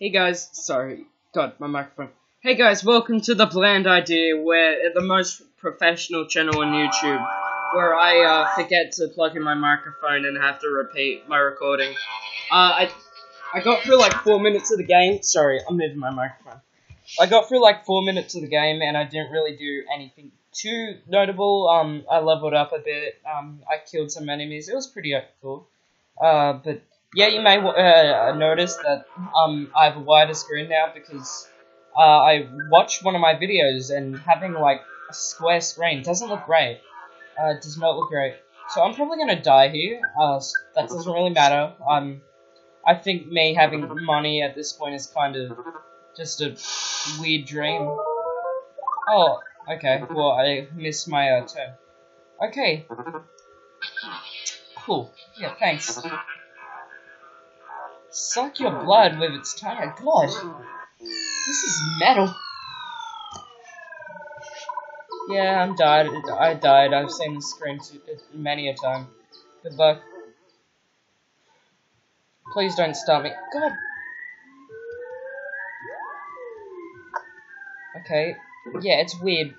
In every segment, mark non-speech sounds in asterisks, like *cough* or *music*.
Hey guys, sorry, God, my microphone. Hey guys, welcome to the Bland Idea, where the most professional channel on YouTube, where I uh, forget to plug in my microphone and have to repeat my recording. Uh, I I got through like four minutes of the game. Sorry, I'm moving my microphone. I got through like four minutes of the game and I didn't really do anything too notable. Um, I leveled up a bit. Um, I killed some enemies. It was pretty cool. Uh, but yeah, you may uh, notice that um I have a wider screen now because uh, I watched one of my videos and having like a square screen doesn't look great. Uh, does not look great. So I'm probably gonna die here. Uh, that doesn't really matter. Um, I think me having money at this point is kind of just a weird dream. Oh, okay. Well, I missed my uh, turn. Okay. Cool. Yeah, thanks. Suck your blood with its tired blood. this is metal. Yeah, I'm died. I died. I've seen the screen many a time. Good luck. Please don't start me. God. Okay. Yeah, it's weird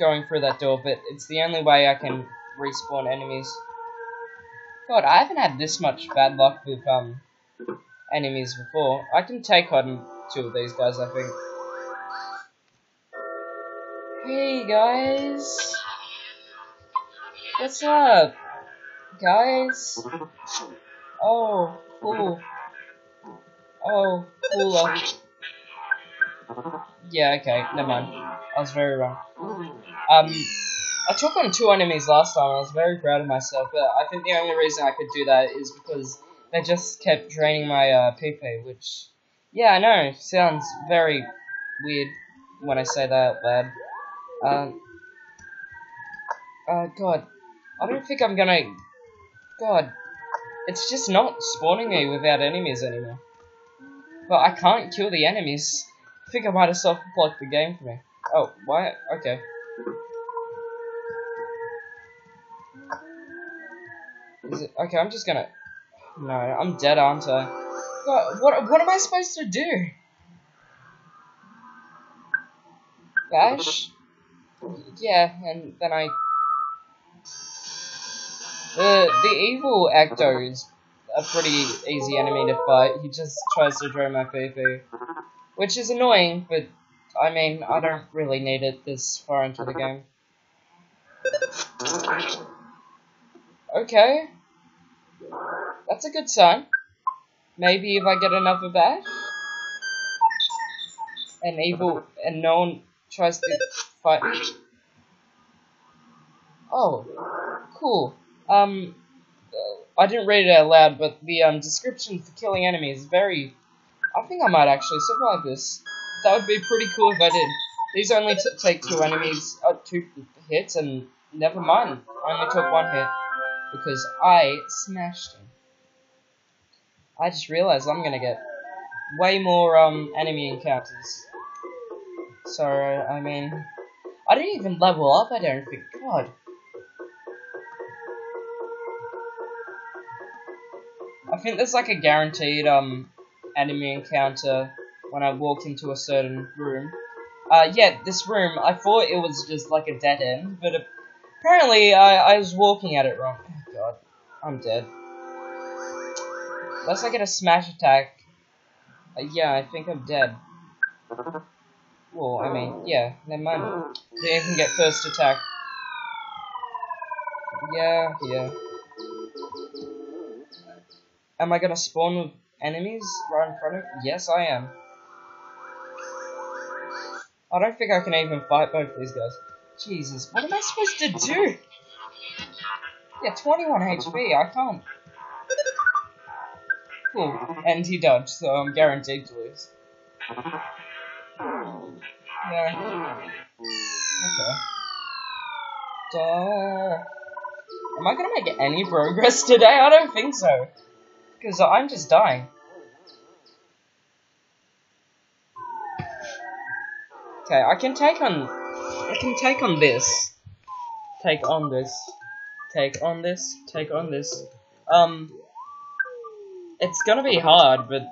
going through that door, but it's the only way I can respawn enemies. God, I haven't had this much bad luck with um enemies before. I can take on two of these guys, I think. Hey guys, what's up, guys? Oh, cool. Oh, cooler. Yeah, okay, never mind. I was very wrong. Um, I took on two enemies last time. I was very proud of myself, but I think the only reason I could do that is because they just kept draining my uh, which, yeah, I know, sounds very weird when I say that out loud. Um, uh, God, I don't think I'm gonna. God, it's just not spawning me without enemies anymore. But I can't kill the enemies. I think I might have self-blocked the game for me. Oh, why? Okay. Is it? Okay, I'm just gonna... No, I'm dead, aren't I? God, what, what am I supposed to do? Bash? Yeah, and then I... The, the evil Ecto is a pretty easy enemy to fight. He just tries to drain my PP. Which is annoying, but I mean, I don't really need it this far into the game. Okay. That's a good sign. Maybe if I get enough of. And evil, and no one tries to fight. Oh, cool. Um, I didn't read it out loud, but the um, description for killing enemies is very... I think I might actually survive this. That would be pretty cool if I did. These only take two enemies, uh, two hits, and never mind. I only took one hit because I smashed him. I just realized I'm gonna get way more um enemy encounters. So I mean, I didn't even level up. I don't think. God. I think there's like a guaranteed um enemy encounter when I walk into a certain room. Uh, yeah, this room, I thought it was just like a dead end, but apparently I, I was walking at it wrong. Oh god, I'm dead. Unless I get a smash attack. Uh, yeah, I think I'm dead. Well, I mean, yeah, never mind. They can get first attack. Yeah, yeah. Am I gonna spawn with enemies right in front of? Yes, I am. I don't think I can even fight both these guys. Jesus, what am I supposed to do? Yeah, 21 HP, I can't. Cool, *laughs* and he dodged, so I'm guaranteed to lose. Yeah. Okay. Duh. Am I gonna make any progress today? I don't think so. Because I'm just dying. Okay, I can take on... I can take on this. Take on this. Take on this. Take on this. Um... It's gonna be hard, but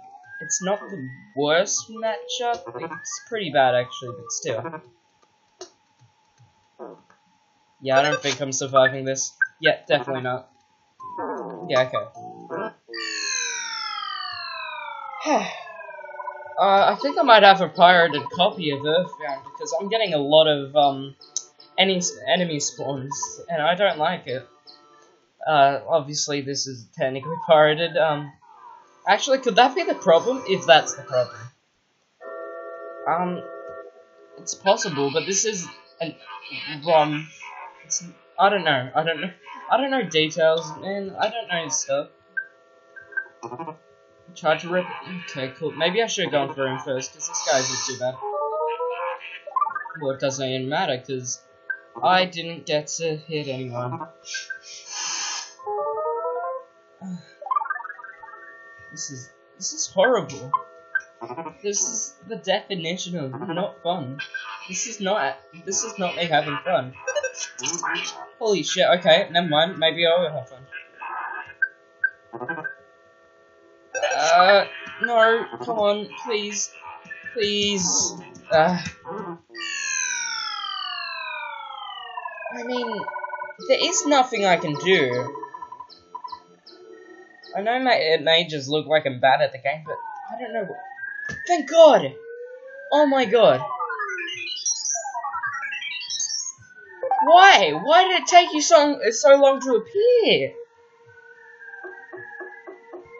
It's not the worst matchup. It's pretty bad actually, but still. Yeah, I don't think I'm surviving this. Yeah, definitely not. Yeah, okay. *sighs* uh, I think I might have a pirated copy of Earthbound because I'm getting a lot of um, any enemy spawns, and I don't like it. Uh, obviously, this is technically pirated. Um, actually, could that be the problem? If that's the problem, um, it's possible, but this is an ROM. It's, I don't know. I don't know. I don't know details, man. I don't know stuff. Try to rip. Okay, cool. Maybe I should have gone for him first, because this guy's not too bad. Well, it doesn't even matter, because I didn't get to hit anyone. *sighs* *sighs* This is this is horrible. This is the definition of not fun. This is not this is not me having fun. Holy shit, okay, never mind, maybe I will have fun. Uh, no, come on, please, please. Uh, I mean, there is nothing I can do. I know it may just look like I'm bad at the game, but I don't know. Thank God! Oh my God! Why? Why did it take you so so long to appear?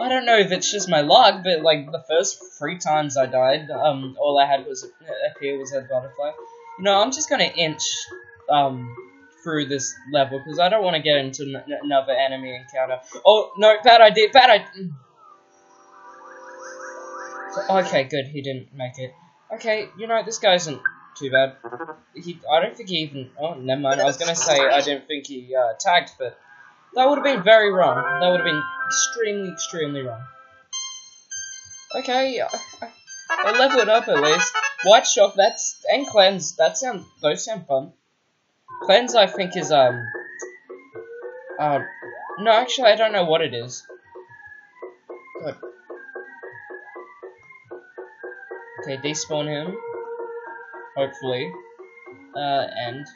I don't know if it's just my luck, but like the first three times I died, um, all I had was appear was a butterfly. You know, I'm just gonna inch um through this level because I don't want to get into another enemy encounter. Oh no, bad idea, bad idea. Okay, good, he didn't make it. Okay, you know this guy isn't too bad. He, I don't think he even. Oh, never mind. I was gonna say I didn't think he uh, tagged, but that would have been very wrong. That would have been extremely, extremely wrong. Okay, I, I, I leveled up at least. White shock, that's and cleanse. That sound. Those sound fun. Cleanse, I think, is, um... Uh, no, actually, I don't know what it is. Good. Okay, despawn him. Hopefully. Uh, and...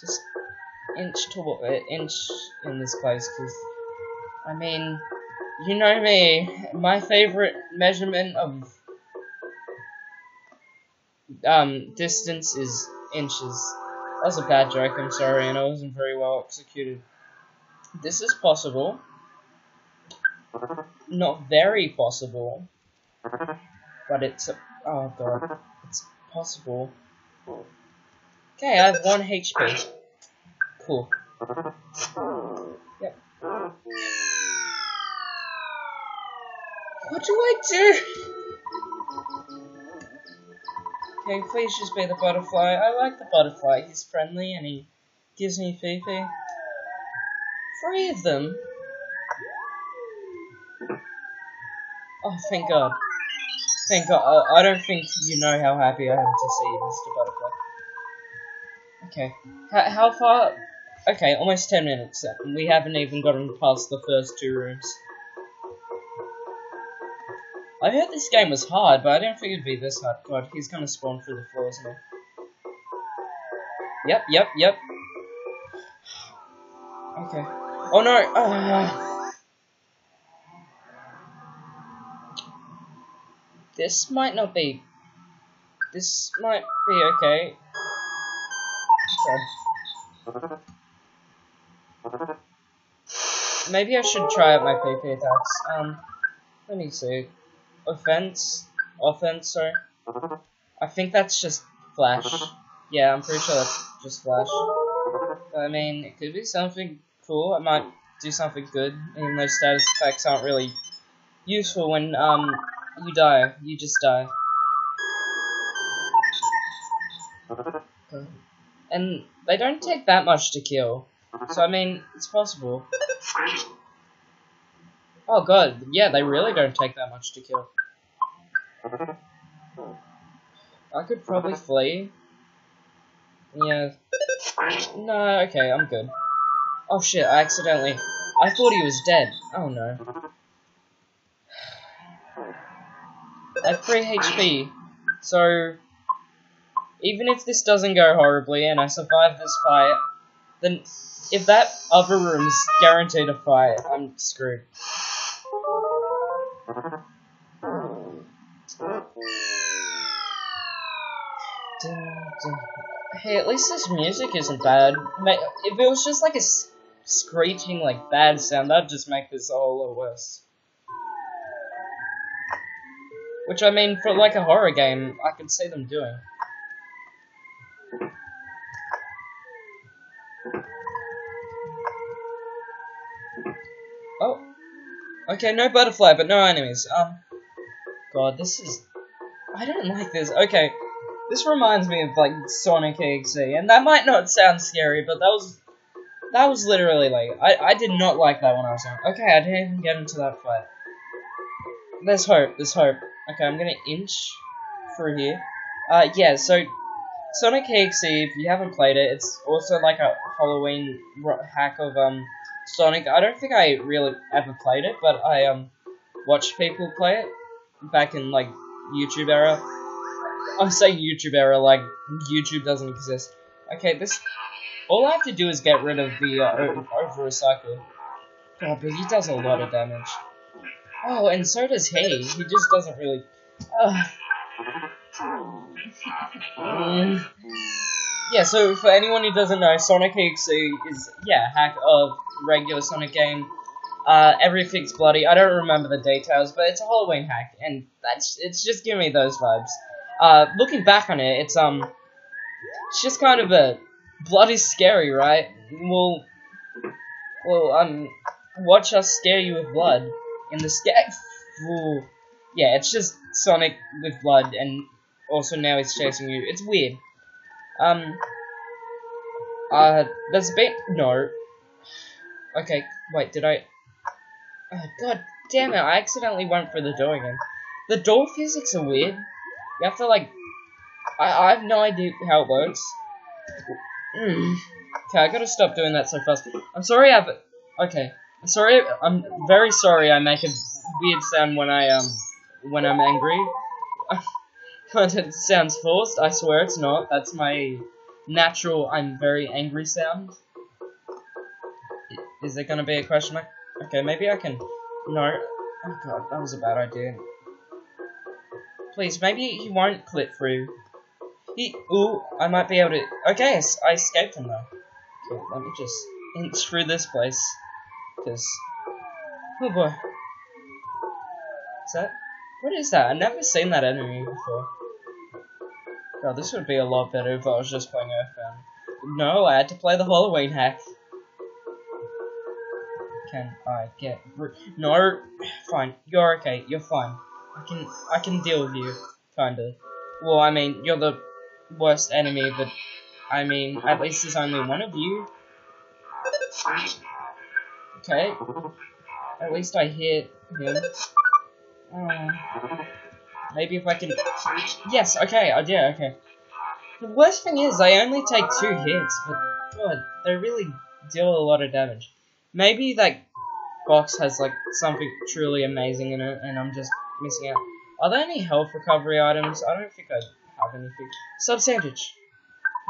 Just inch to uh, inch in this place, because... I mean, you know me, my favorite measurement of um, distance is inches. That was a bad joke, I'm sorry, and it wasn't very well executed. This is possible. Not very possible. But it's a, oh god. It's possible. Okay, I have one HP. Cool. Yep. What do I do? Please just be the butterfly. I like the butterfly. He's friendly and he gives me PP. Three of them? Oh, thank God. Thank God. Oh, I don't think you know how happy I am to see you, Mr. Butterfly. Okay. H how far? Okay, almost 10 minutes. We haven't even gotten past the first two rooms. I heard this game was hard, but I didn't think it'd be this hard. God, he's gonna spawn through the floors now. Yep, yep, yep. Okay. Oh no! Uh, this might not be... This might be okay. okay. Maybe I should try out my PP attacks. Um, let me see offense, offense, sorry. I think that's just Flash. Yeah, I'm pretty sure that's just Flash. I mean, it could be something cool. It might do something good, even though status effects aren't really useful when um you die. You just die. And they don't take that much to kill. So I mean, it's possible. Oh god, yeah, they really don't take that much to kill. *laughs* I could probably flee. Yeah. No, okay, I'm good. Oh shit, I accidentally... I thought he was dead. Oh no. I have 3 HP. So, even if this doesn't go horribly and I survive this fight, then if that other room's guaranteed a fight, I'm screwed. Hey, at least this music isn't bad. If it was just like a screeching, like, bad sound, that'd just make this a whole lot worse. Which, I mean, for like a horror game, I could see them doing. Okay, no butterfly, but no enemies. Um. God, this is. I don't like this. Okay, this reminds me of like Sonic EXE, and that might not sound scary, but that was that was literally like I I did not like that when I was young. Okay, I didn't even get into that fight. There's hope. There's hope. Okay, I'm gonna inch through here. Uh, yeah. So Sonic EXE, if you haven't played it, it's also like a Halloween hack of um Sonic. I don't think I really ever played it, but I um watched people play it back in like YouTube era. I'm saying YouTube era like YouTube doesn't exist. Okay, this all I have to do is get rid of the uh, over recycle. Oh, but he does a lot of damage. Oh, and so does he. He just doesn't really. Uh. *laughs* Mm. Yeah, so for anyone who doesn't know, Sonic EXE is, yeah, hack of regular Sonic game. Uh, everything's bloody. I don't remember the details, but it's a Halloween hack, and that's it's just giving me those vibes. Uh, looking back on it, it's um, it's just kind of a bloody scary, right? Well, well, um, watch us scare you with blood in the scare. *laughs* Yeah, it's just Sonic with blood, and also now he's chasing you. It's weird. Um, uh, there's a bit. No. Okay, wait, did I. Oh, God damn it, I accidentally went for the door again. The door physics are weird. You have to, like. I, I have no idea how it works. *clears throat* Okay, I gotta stop doing that so fast. I'm sorry I've... Okay. I'm sorry, I'm very sorry I make a weird sound when I, um, when I'm angry. It sounds forced, I swear it's not. That's my natural, I'm very angry sound. Is there gonna be a question mark? Okay, maybe I can... No. Oh god, that was a bad idea. Please, maybe he won't clip through. He, ooh, I might be able to, okay, I escaped him though. Let me just inch through this place. Because, oh boy. Is that, what is that? I've never seen that enemy before. God, this would be a lot better if I was just playing Earthbound. No, I had to play the Halloween hack. Can I get, no, fine, you're okay, you're fine. I can, I can deal with you, kinda. Well, I mean, you're the worst enemy, but I mean, at least there's only one of you. Okay. At least I hit him. Uh, maybe if I can... Yes, okay, I did, okay. The worst thing is, I only take two hits, but god, they really deal a lot of damage. Maybe that box has like something truly amazing in it, and I'm just missing out. Are there any health recovery items? I don't think I have anything. Sub sandwich.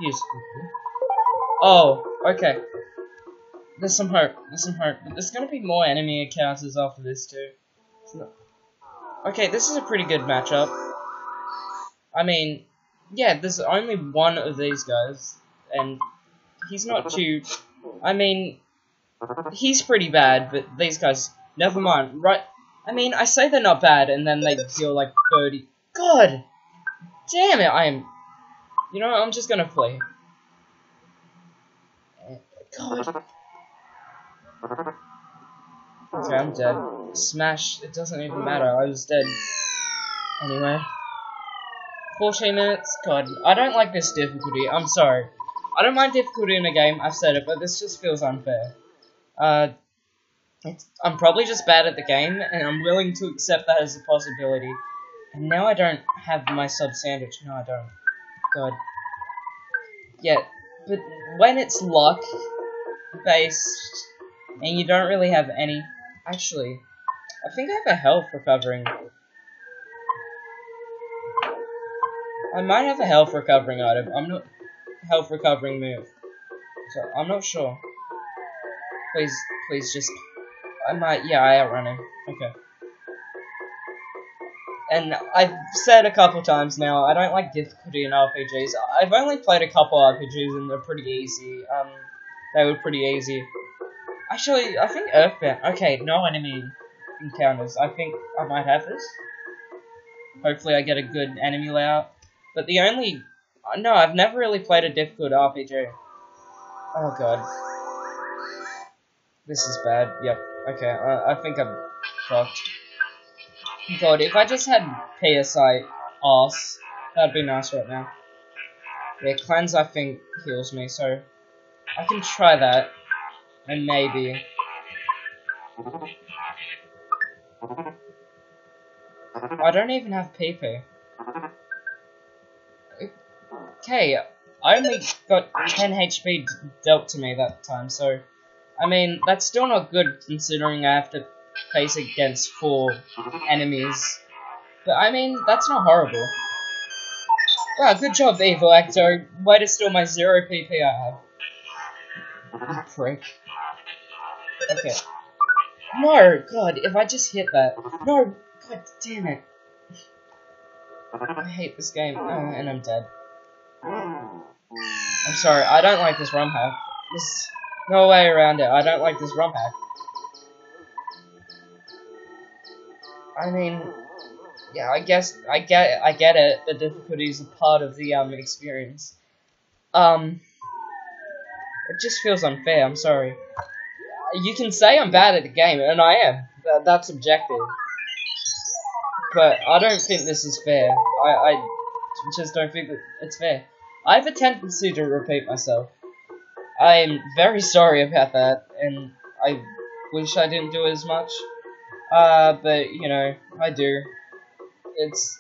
Use. Oh, okay. There's some hope. There's some hope. But there's gonna be more enemy encounters after this too. Okay, this is a pretty good matchup. I mean, yeah, there's only one of these guys, and he's not too. I mean, he's pretty bad, but these guys, never mind. Right? I mean, I say they're not bad, and then they deal like 30. God! Damn it, I am... You know, I'm just gonna flee. God. Okay, I'm dead. Smash, it doesn't even matter, I was dead. Anyway. 14 minutes? God, I don't like this difficulty, I'm sorry. I don't mind difficulty in a game, I've said it, but this just feels unfair. Uh, I'm probably just bad at the game, and I'm willing to accept that as a possibility. And now I don't have my sub sandwich. No, I don't. God. Yeah, but when it's luck based, and you don't really have any. Actually, I think I have a health recovering. I might have a health recovering item. I'm not health recovering move. So I'm not sure. Please, please just. I might. Yeah, I outrun him. Okay. And I've said a couple times now, I don't like difficulty in RPGs. I've only played a couple RPGs and they're pretty easy. Um, they were pretty easy. Actually, I think Earthbound. Okay, no enemy encounters. I think I might have this. Hopefully, I get a good enemy layout. But the only. No, I've never really played a difficult RPG. Oh god. This is bad. Yep. Okay, I, I think I'm fucked. God, if I just had PSI ass, that'd be nice right now. Yeah, cleanse I think heals me, so I can try that. And maybe. I don't even have PP. Okay, I only got 10 HP dealt to me that time, so... I mean, that's still not good considering I have to face against four enemies. But I mean, that's not horrible. Wow, good job, Evil Actor. Way to steal my zero PP I have. prick. Okay. No, God, if I just hit that. No, God damn it. I hate this game. Oh, and I'm dead. I'm sorry, I don't like this ROM hack. There's no way around it. I don't like this ROM hack. I mean, yeah, I guess I get I get it. The difficulty is a part of the um experience. Um, it just feels unfair. I'm sorry. You can say I'm bad at the game, and I am. That, that's objective. But I don't think this is fair. I, I just don't think that it's fair. I have a tendency to repeat myself. I'm very sorry about that, and I wish I didn't do as much. Uh, but you know, I do. It's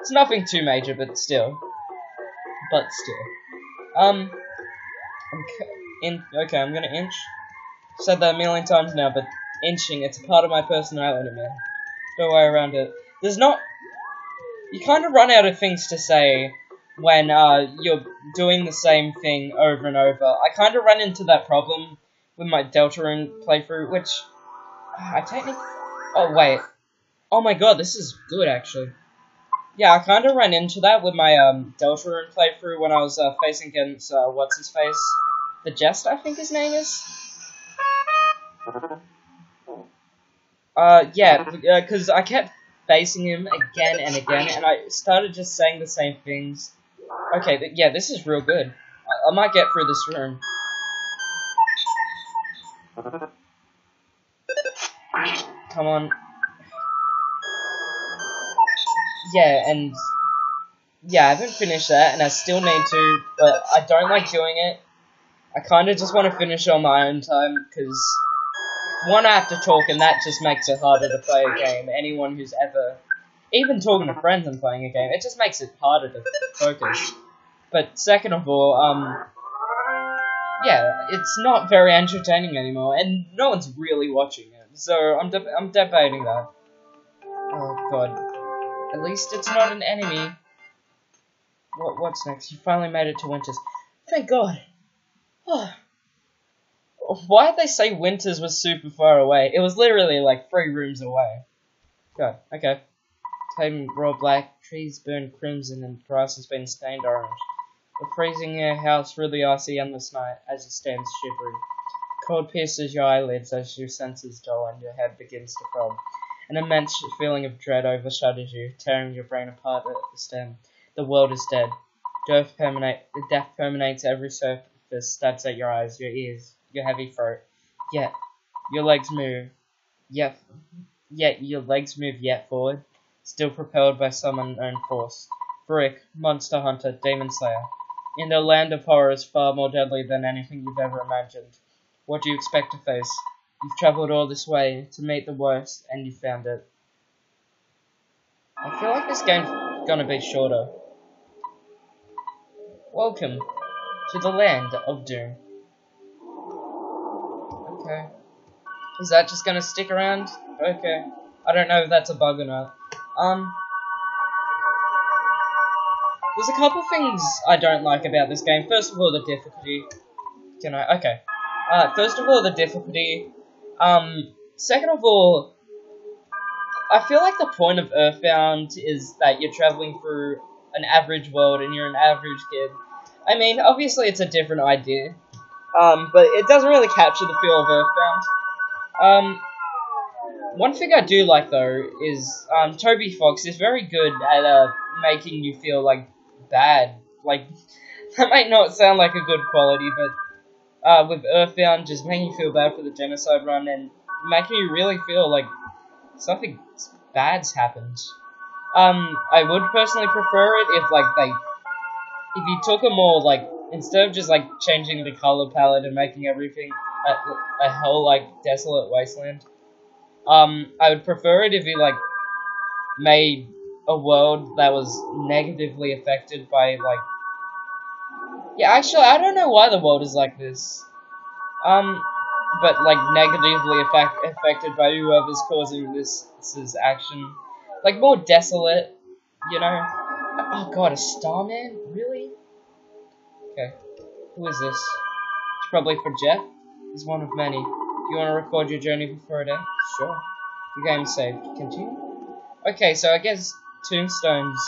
it's nothing too major, but still, but still. Um, I'm in. Okay, I'm gonna inch. Said that a million times now, but inching, it's a part of my personality, man. No way around it. There's not. You kind of run out of things to say when uh, you're doing the same thing over and over. I kind of run into that problem with my Deltarune playthrough, which I technically Oh, wait. Oh my god, this is good, actually. Yeah, I kind of ran into that with my um, Deltarune playthrough when I was uh, facing against, uh, what's his face? The Jest, I think his name is? Uh, yeah, because uh, I kept facing him again and again, and I started just saying the same things. Okay, yeah, this is real good. I, I might get through this room. come on. Yeah, and yeah, I haven't finished that, and I still need to, but I don't like doing it. I kind of just want to finish on my own time, because one, I have to talk, and that just makes it harder to play a game. Anyone who's ever, even talking to friends and playing a game, it just makes it harder to focus. But second of all, um, yeah, it's not very entertaining anymore, and no one's really watching it. So I'm I'm debating that. Oh god. At least it's not an enemy. What what's next? You finally made it to Winters. Thank God. *sighs* Why did they say Winters was super far away? It was literally like three rooms away. God, okay. Time raw black, trees burn crimson, and the grass has been stained orange. The freezing air through the icy endless night as you stand shivering. Cold pierces your eyelids as your senses dull and your head begins to throb. An immense feeling of dread overshadows you, tearing your brain apart at the stem. The world is dead. Death, permanate, death permeates every surface, stabs at your eyes, your ears, your heavy throat. Yet, your legs move. Yet, yet your legs move yet forward, still propelled by some unknown force. Brick, monster hunter, demon slayer. In the land of horrors far more deadly than anything you've ever imagined. What do you expect to face? You've travelled all this way to meet the worst, and you found it. I feel like this game's gonna be shorter. Welcome to the land of doom. Okay. Is that just gonna stick around? Okay. I don't know if that's a bug or not. Um. There's a couple things I don't like about this game. First of all, the difficulty. Can I? Okay. Uh, first of all, the difficulty. Um, second of all, I feel like the point of Earthbound is that you're traveling through an average world and you're an average kid. I mean, obviously it's a different idea, um, but it doesn't really capture the feel of Earthbound. Um, one thing I do like though is um, Toby Fox is very good at uh, making you feel like bad. Like *laughs* that might not sound like a good quality, but uh, with Earthbound, just making you feel bad for the genocide run and making you really feel like something bad's happened. Um, I would personally prefer it if like they, if you took a more like instead of just like changing the color palette and making everything a, a hell like desolate wasteland. Um, I would prefer it if you like made a world that was negatively affected by like. Yeah, actually, I don't know why the world is like this. Um, but like negatively affect, affected by whoever's causing this this action. Like more desolate, you know. Oh god, a Starman? Really? Okay. Who is this? It's probably for Jeff. He's one of many. Do you want to record your journey before it ends? Sure. Your game saved. Continue. Okay, so I guess tombstones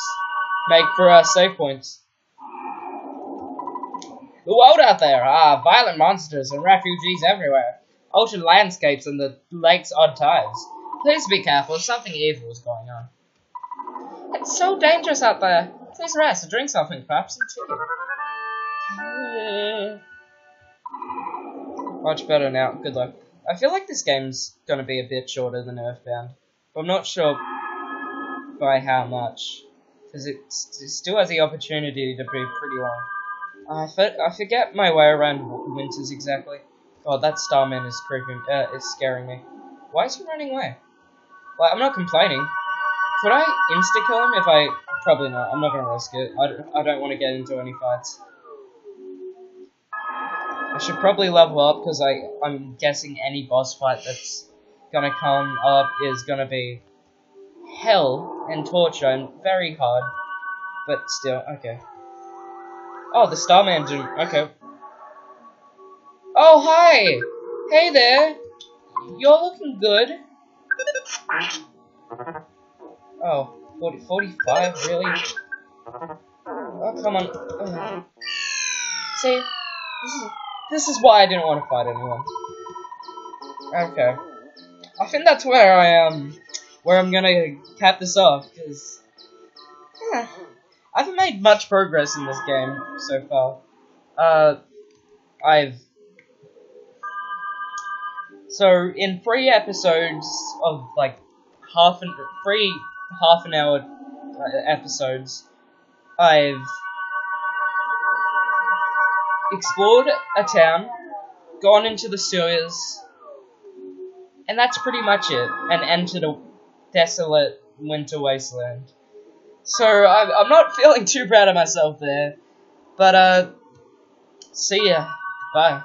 make for our save points. The world out there are violent monsters and refugees everywhere. Altered landscapes and the lake's odd tides. Please be careful, something evil is going on. It's so dangerous out there. Please rest, drink something, perhaps some Much better now, good luck. I feel like this game's gonna be a bit shorter than Earthbound, but I'm not sure by how much, because it still has the opportunity to be pretty long. I, I forget my way around winters exactly. God, that Starman is creeping, uh, is scaring me. Why is he running away? Like, I'm not complaining. Could I insta-kill him if I... Probably not. I'm not gonna risk it. I I don't want to get into any fights. I should probably level up, because I I'm guessing any boss fight that's gonna come up is gonna be hell and torture and very hard. But still, okay. Oh, the Starman Doom. Okay. Oh, hi! Hey there! You're looking good. Oh, 40, 45, really? Oh, come on. Ugh. See, this is, this is why I didn't want to fight anyone. Okay. I think that's where I am, um, where I'm gonna cap this off, because, yeah, I haven't made much progress in this game so far. Uh, I've so in three episodes of like half an three half an hour uh, episodes, I've explored a town, gone into the sewers, and that's pretty much it. And entered a desolate winter wasteland. So I'm, I'm not *laughs* feeling too proud of myself there, but uh, see ya, bye.